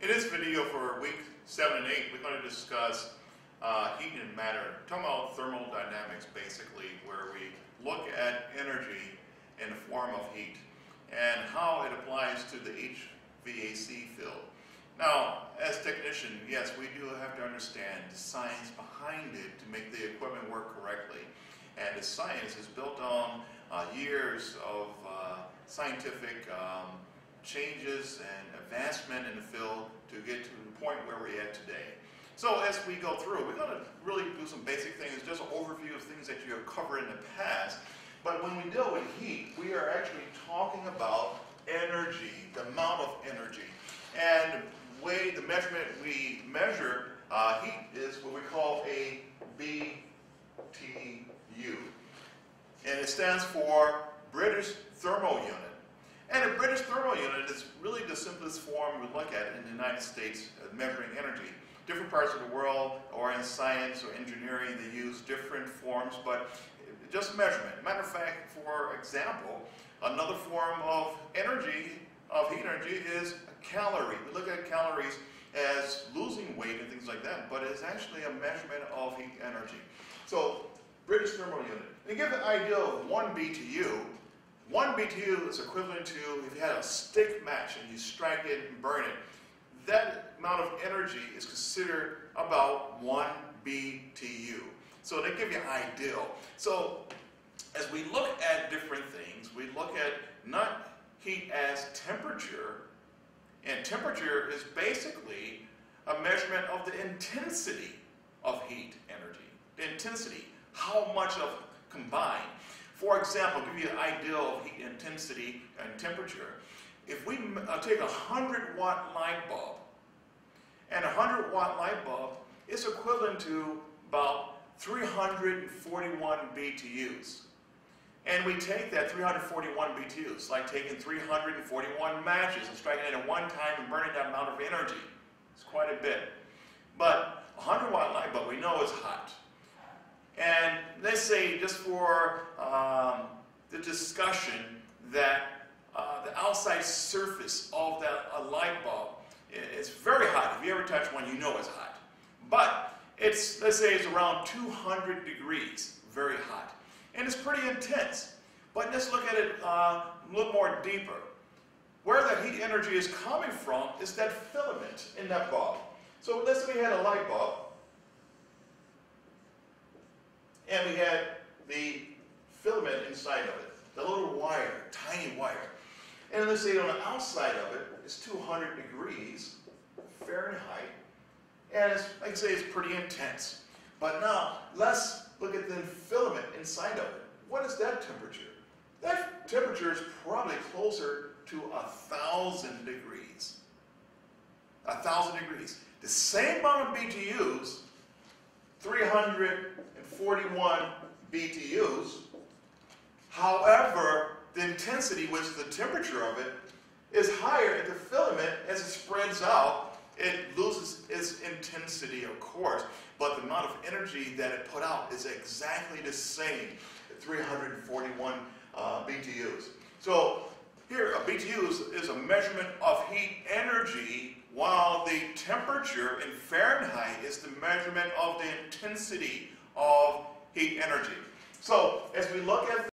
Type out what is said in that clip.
In this video for week 7 and 8, we're going to discuss uh, heat and matter. We're talking about thermodynamics, basically, where we look at energy in the form of heat and how it applies to the HVAC field. Now, as technician, yes, we do have to understand the science behind it to make the equipment work correctly. And the science is built on uh, years of uh, scientific um, changes and advancement in the field to get to the point where we're at today. So as we go through, we're going to really do some basic things, just an overview of things that you have covered in the past. But when we deal with heat, we are actually talking about energy, the amount of energy. And the way the measurement we measure uh, heat is what we call a BTU. And it stands for British Thermal Unit. And a British thermal unit is really the simplest form we look at in the United States of measuring energy. Different parts of the world, or in science or engineering, they use different forms, but just measurement. Matter of fact, for example, another form of energy, of heat energy, is a calorie. We look at calories as losing weight and things like that, but it's actually a measurement of heat energy. So, British thermal unit. To give an idea of one BTU, one BTU is equivalent to if you had a stick match and you strike it and burn it. That amount of energy is considered about one BTU. So they give you an ideal. So as we look at different things, we look at not heat as temperature, and temperature is basically a measurement of the intensity of heat energy. The intensity, how much of combined. For example, give you an idea of heat intensity and temperature. If we uh, take a 100 watt light bulb, and a 100 watt light bulb is equivalent to about 341 BTUs. And we take that 341 BTUs, like taking 341 matches and striking it at one time and burning that amount of energy. It's quite a bit. But a 100 watt light bulb we know is hot. And let's say, just for um, the discussion, that uh, the outside surface of that a light bulb is very hot. If you ever touch one, you know it's hot. But it's, let's say it's around 200 degrees, very hot. And it's pretty intense. But let's look at it uh, a little more deeper. Where that heat energy is coming from is that filament in that bulb. So let's say we had a light bulb and we had the filament inside of it, the little wire, tiny wire. And let's say on the outside of it is 200 degrees Fahrenheit, and it's, like I can say, it's pretty intense. But now, let's look at the filament inside of it. What is that temperature? That temperature is probably closer to a thousand degrees. A thousand degrees. The same amount of BTUs, 341 BTUs. However, the intensity, which is the temperature of it, is higher at the filament as it spreads out. It loses its intensity, of course, but the amount of energy that it put out is exactly the same, 341 uh, BTUs. So here, a BTU is, is a measurement of heat energy while the temperature in Fahrenheit is the measurement of the intensity of heat energy. So as we look at